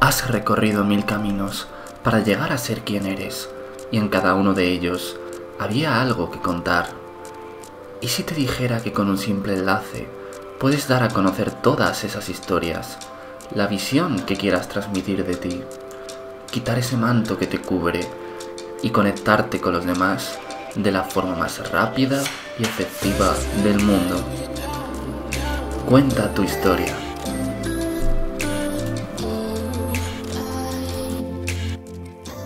Has recorrido mil caminos para llegar a ser quien eres, y en cada uno de ellos había algo que contar. ¿Y si te dijera que con un simple enlace puedes dar a conocer todas esas historias, la visión que quieras transmitir de ti, quitar ese manto que te cubre y conectarte con los demás de la forma más rápida y efectiva del mundo? Cuenta tu historia.